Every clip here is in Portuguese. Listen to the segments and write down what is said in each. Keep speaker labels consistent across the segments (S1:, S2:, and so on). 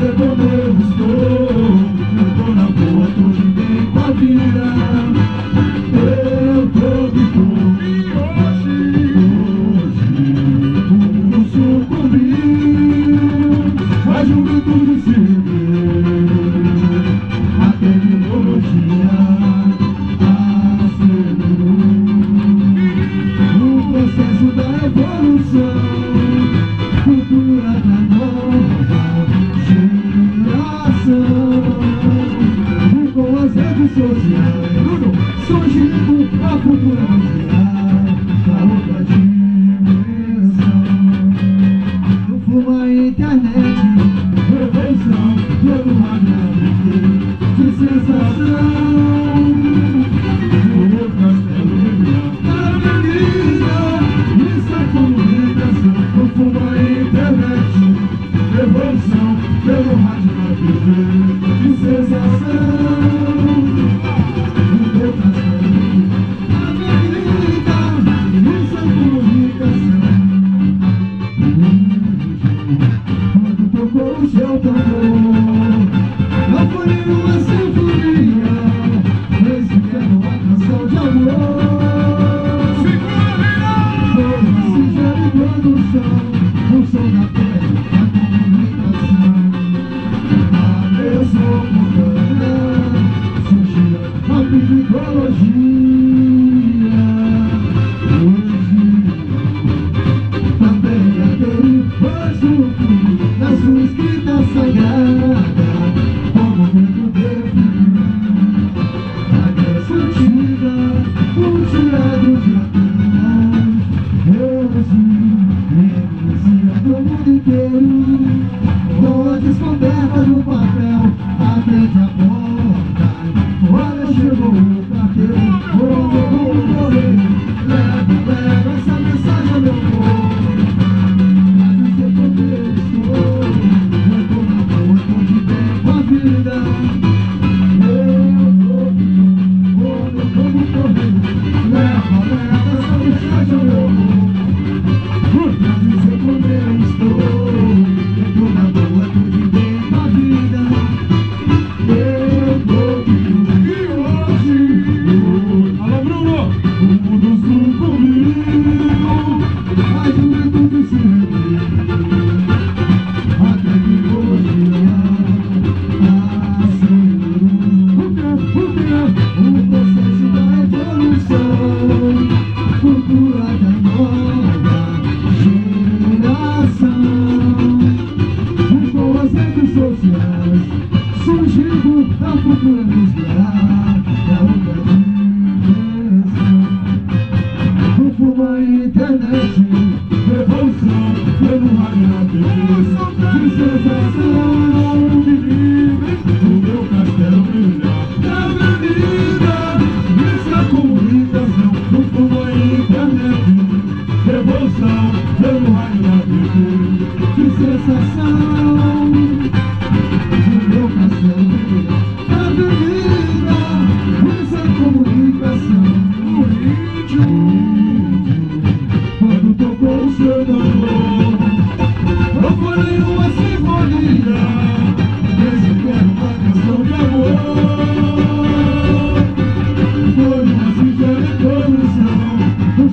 S1: Thank you. social Bruno, surgindo a cultura mundial Da outra dimensão No fumo a internet Revolução pelo agrado De sensação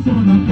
S1: Arizona.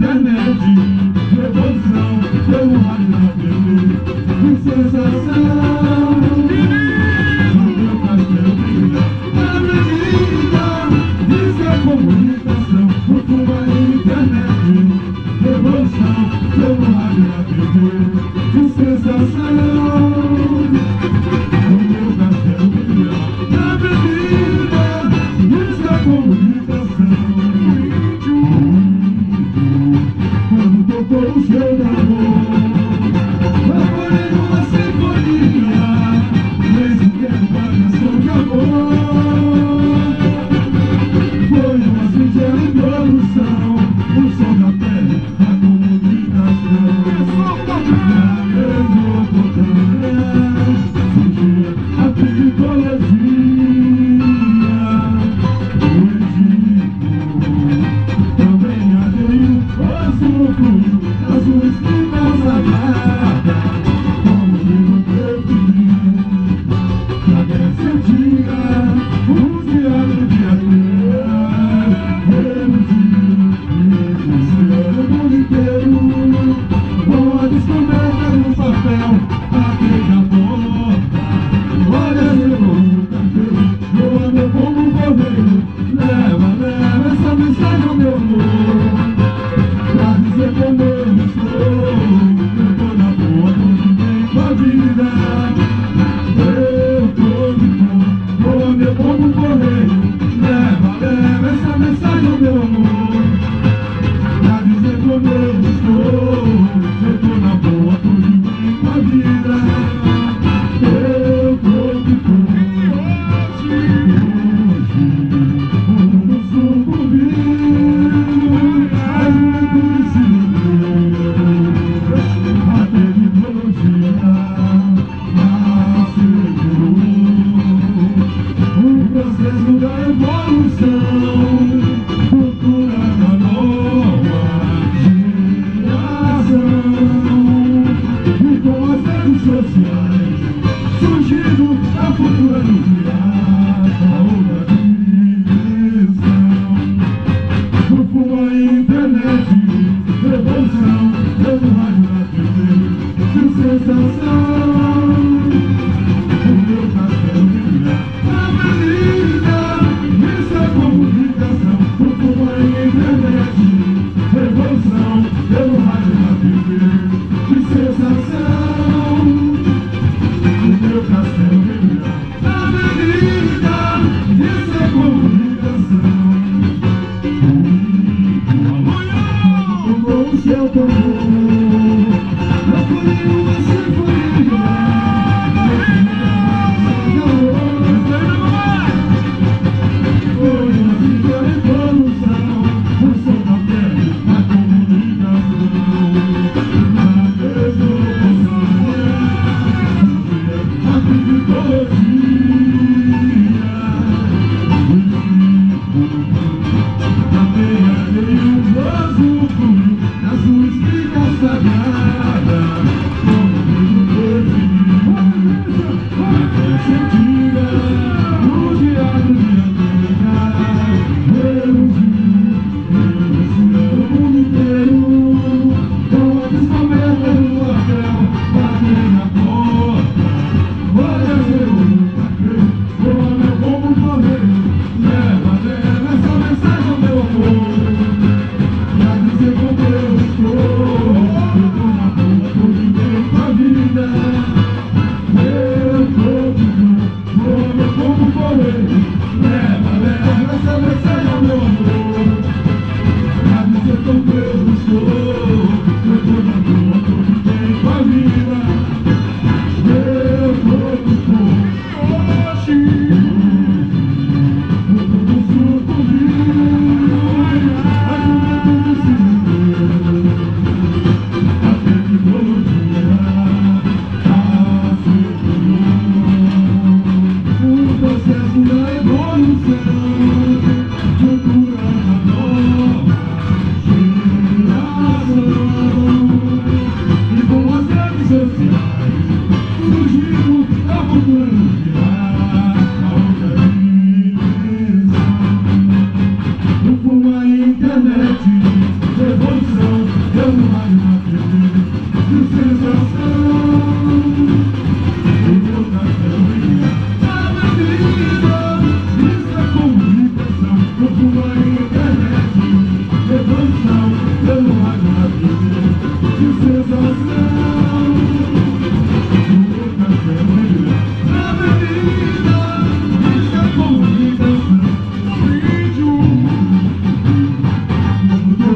S1: Ten energy, nie poznał. Vocês da evolução Cultura da dor.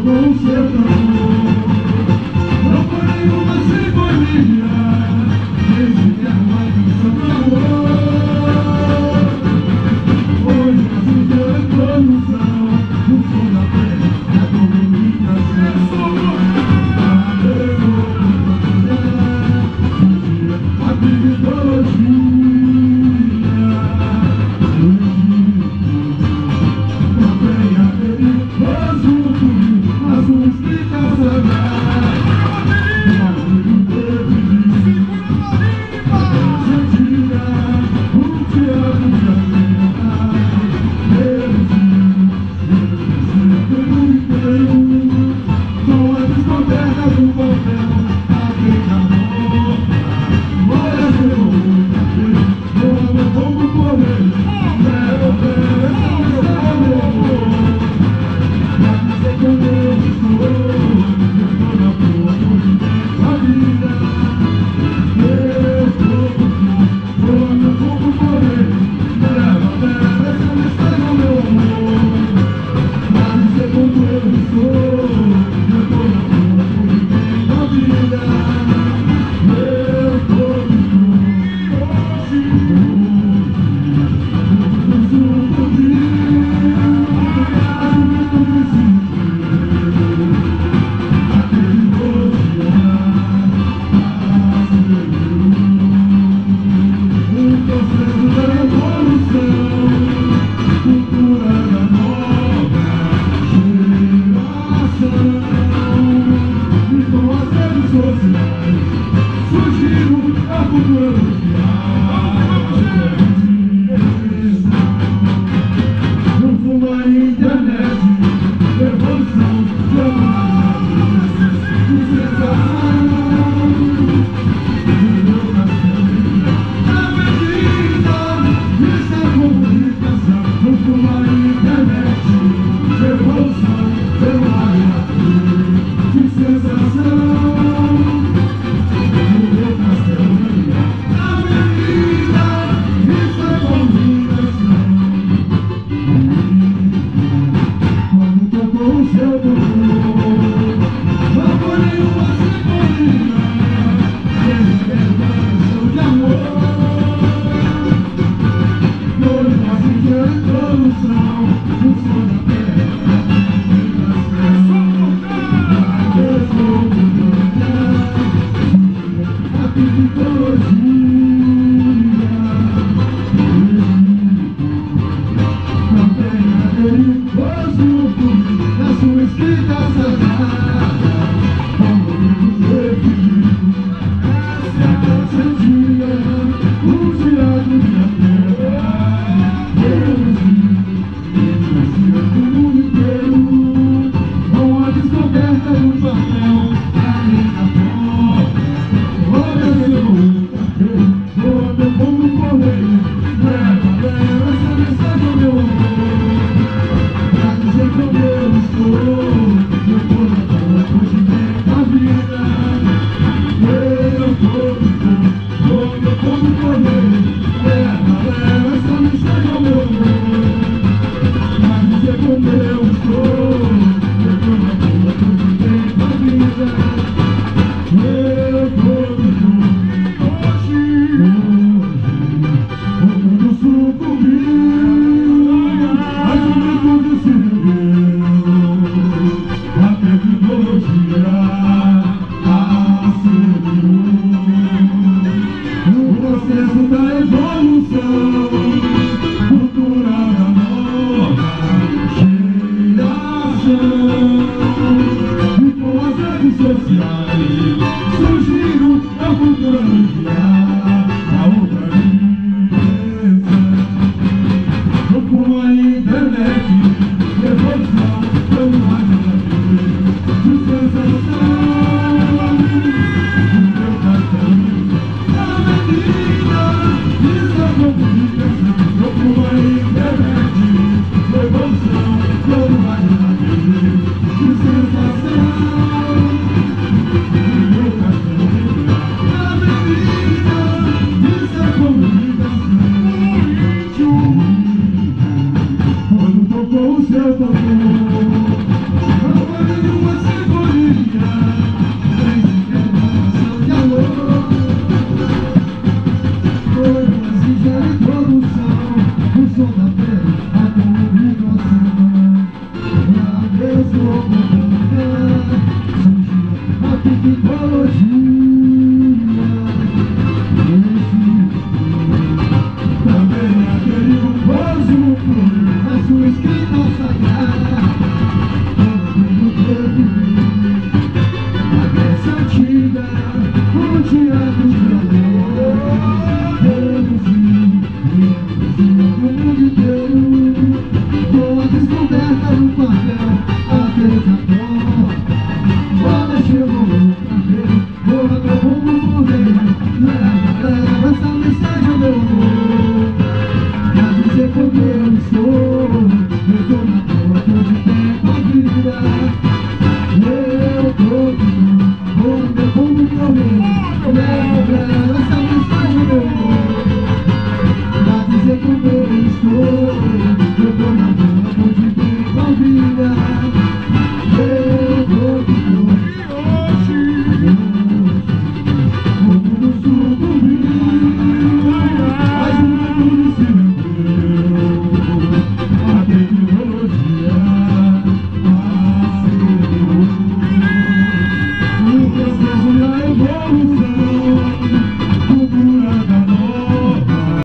S1: do seu.